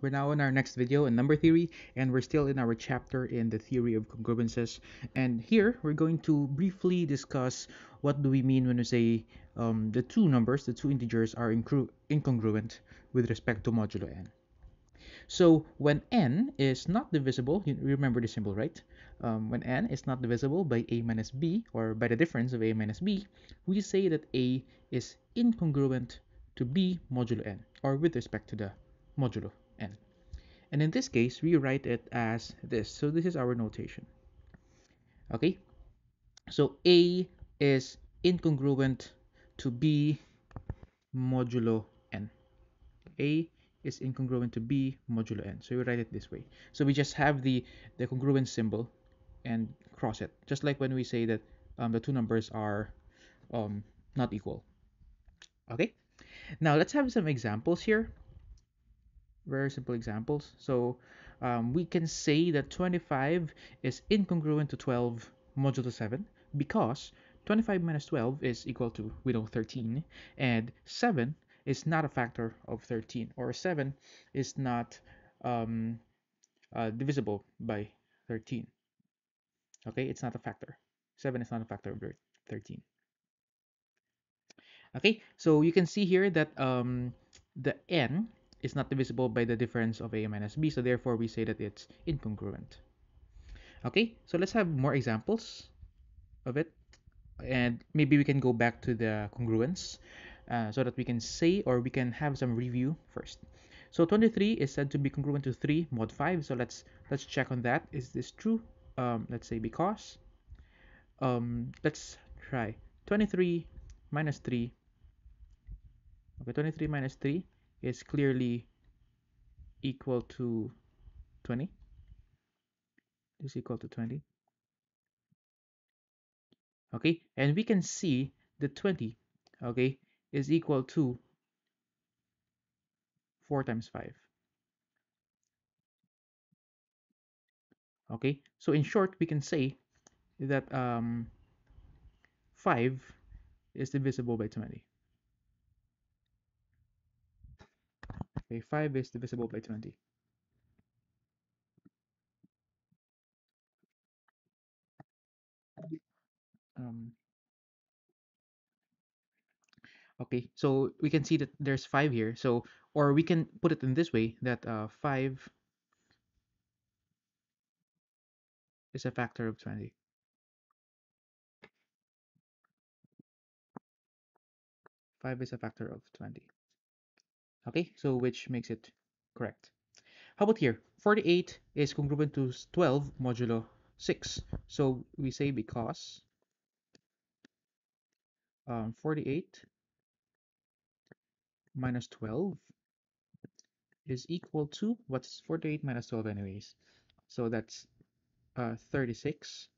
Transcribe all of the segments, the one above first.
we're now in our next video in number theory and we're still in our chapter in the theory of congruences and here we're going to briefly discuss what do we mean when we say um, the two numbers, the two integers are incongruent with respect to modulo n. So when n is not divisible, you remember the symbol, right? Um, when n is not divisible by a minus b or by the difference of a minus b, we say that a is incongruent to b modulo n or with respect to the modulo. And in this case, we write it as this. So this is our notation. Okay, so A is incongruent to B modulo n. A is incongruent to B modulo n. So we write it this way. So we just have the, the congruent symbol and cross it. Just like when we say that um, the two numbers are um, not equal. Okay, now let's have some examples here very simple examples. So um, we can say that 25 is incongruent to 12 modulo 7 because 25 minus 12 is equal to, we know, 13, and 7 is not a factor of 13, or 7 is not um, uh, divisible by 13. Okay, it's not a factor. 7 is not a factor of 13. Okay, so you can see here that um, the n is not divisible by the difference of a minus b, so therefore we say that it's incongruent. Okay, so let's have more examples of it, and maybe we can go back to the congruence uh, so that we can say or we can have some review first. So 23 is said to be congruent to 3 mod 5, so let's let's check on that. Is this true? Um, let's say because. Um, let's try 23 minus 3. Okay, 23 minus 3 is clearly equal to 20 is equal to 20 okay and we can see the 20 okay is equal to 4 times 5 okay so in short we can say that um, 5 is divisible by 20 Okay, 5 is divisible by 20. Um, okay, so we can see that there's 5 here. So, or we can put it in this way that uh, 5 is a factor of 20. Five is a factor of 20. Okay, so which makes it correct. How about here? 48 is congruent to 12 modulo 6. So we say because um, 48 minus 12 is equal to, what's 48 minus 12 anyways? So that's uh, 36.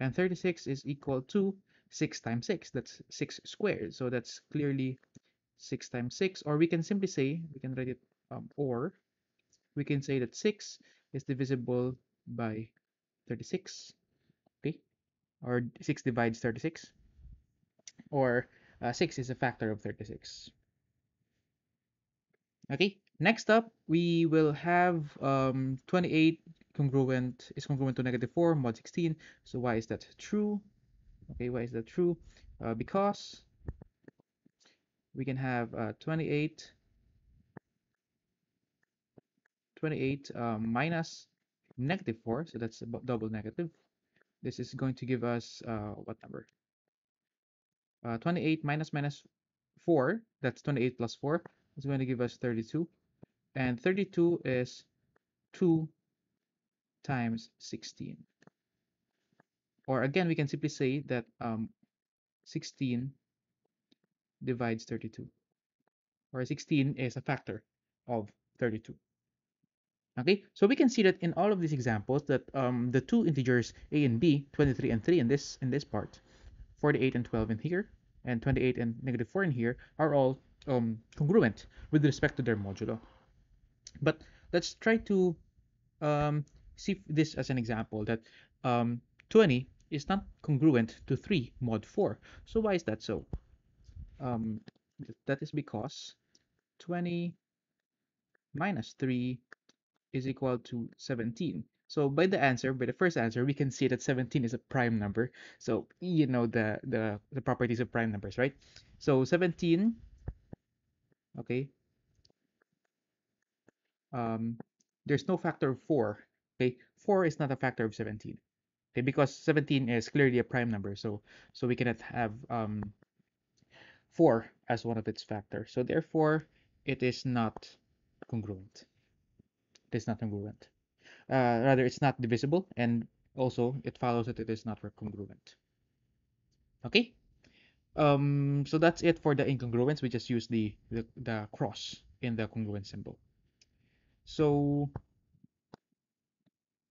And 36 is equal to 6 times 6. That's 6 squared. So that's clearly 6 times 6 or we can simply say we can write it um, or we can say that 6 is divisible by 36 okay? Or 6 divides 36 or uh, 6 is a factor of 36 okay next up we will have um, 28 congruent is congruent to negative 4 mod 16 so why is that true? Okay why is that true? Uh, because we can have uh, 28 28 um, minus negative 4 so that's double negative. This is going to give us uh, what number? Uh, 28 minus minus 4 that's 28 plus 4 is going to give us 32 and 32 is 2 times 16 or again we can simply say that um, 16 divides 32 or 16 is a factor of 32 okay so we can see that in all of these examples that um, the two integers a and b 23 and 3 in this in this part 48 and 12 in here and 28 and negative 4 in here are all um, congruent with respect to their modulo. But let's try to um, see this as an example that um, 20 is not congruent to 3 mod 4 so why is that so um, that is because 20 minus 3 is equal to 17. So by the answer, by the first answer, we can see that 17 is a prime number. So you know the the, the properties of prime numbers, right? So 17, okay. Um, there's no factor of 4. Okay, 4 is not a factor of 17. Okay, because 17 is clearly a prime number, so so we cannot have um 4 as one of its factors. So therefore, it is not congruent. It is not congruent. Uh, rather, it's not divisible, and also it follows that it is not congruent. Okay. Um, so that's it for the incongruence. We just use the, the, the cross in the congruent symbol. So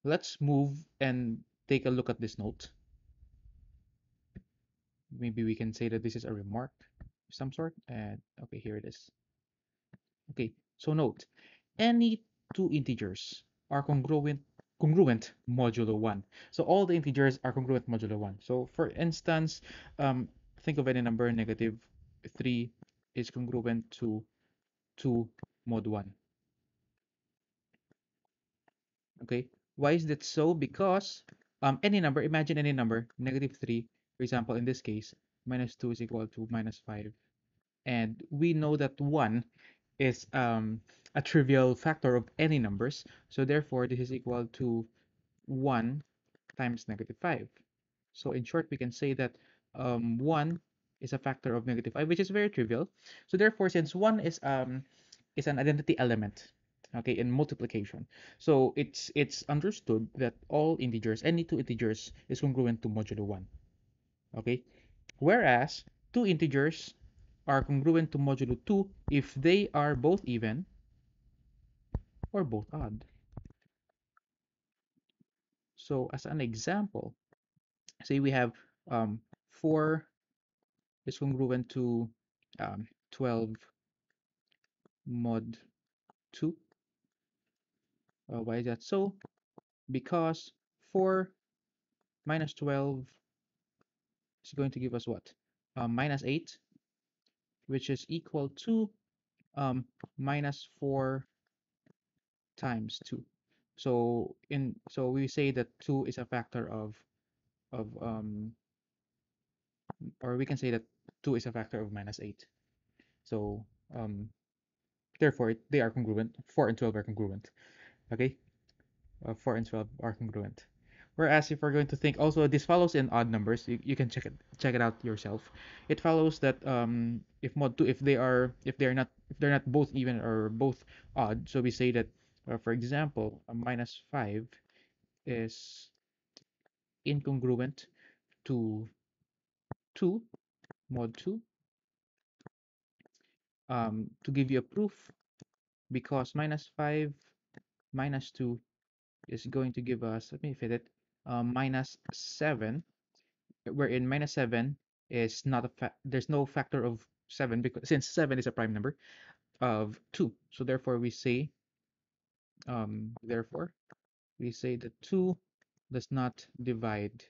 let's move and take a look at this note. Maybe we can say that this is a remark some sort. And okay, here it is. Okay, so note, any two integers are congruent congruent modulo 1. So all the integers are congruent modulo 1. So for instance, um, think of any number, negative 3 is congruent to 2 mod 1. Okay, why is that so? Because um, any number, imagine any number, negative 3, for example, in this case, minus 2 is equal to minus 5. And we know that 1 is um, a trivial factor of any numbers. So therefore, this is equal to 1 times negative 5. So in short, we can say that um, 1 is a factor of negative 5, which is very trivial. So therefore, since 1 is um is an identity element, okay, in multiplication, so it's it's understood that all integers, any two integers, is congruent to modulo 1. Okay, whereas two integers are congruent to modulo 2 if they are both even or both odd. So as an example, say we have um, 4 is congruent to um, 12 mod 2. Uh, why is that so? Because 4 minus 12 is going to give us what? Um, minus 8, which is equal to um, minus 4 times 2. So in so we say that 2 is a factor of of um or we can say that 2 is a factor of minus 8. So um therefore they are congruent. 4 and 12 are congruent. Okay? Uh, 4 and 12 are congruent. Whereas if we're going to think also this follows in odd numbers, you, you can check it check it out yourself. It follows that um if mod 2 if they are if they're not if they're not both even or both odd, so we say that uh, for example, minus 5 is incongruent to 2 mod 2 um, to give you a proof because minus 5 minus 2 is going to give us let me fit it um, minus 7 wherein minus 7 is not a there's no factor of 7 because since 7 is a prime number of 2 so therefore we say um, therefore we say that 2 does not divide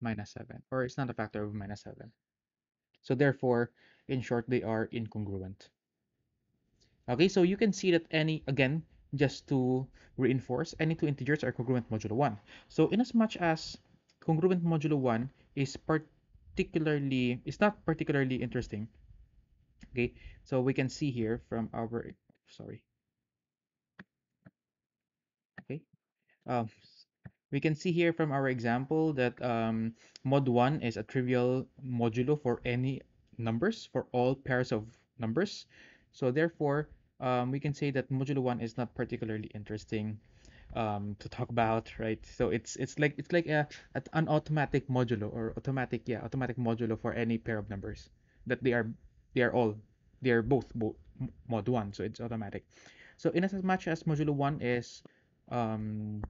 minus 7 or it's not a factor of minus 7 so therefore in short they are incongruent. Okay so you can see that any again just to reinforce any two integers are congruent modulo 1 so in as much as congruent modulo 1 is particularly it's not particularly interesting okay? So we can see here from our sorry. Okay. Um, we can see here from our example that um, mod 1 is a trivial modulo for any numbers for all pairs of numbers. So therefore um, we can say that modulo 1 is not particularly interesting um, to talk about right so it's it's like it's like a, an automatic modulo or automatic yeah automatic modulo for any pair of numbers that they are they are all they are both, both mod 1 so it's automatic so in as much as modulo 1 is um,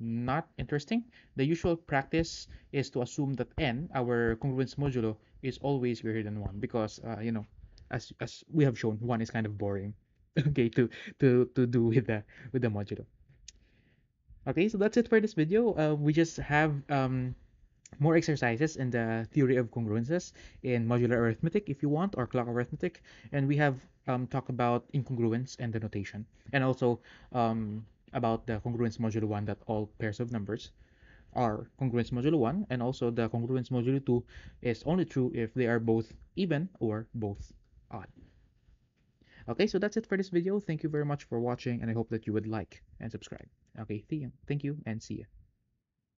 not interesting. The usual practice is to assume that n, our congruence modulo, is always greater than 1 because, uh, you know, as, as we have shown, 1 is kind of boring, okay, to, to, to do with the, with the modulo. Okay, so that's it for this video. Uh, we just have um, more exercises in the theory of congruences in modular arithmetic if you want or clock arithmetic and we have um, talked about incongruence and the notation and also um, about the congruence modulo 1 that all pairs of numbers are congruence modulo 1 and also the congruence modulo 2 is only true if they are both even or both odd. Okay, so that's it for this video. Thank you very much for watching and I hope that you would like and subscribe. Okay, see, thank you and see you.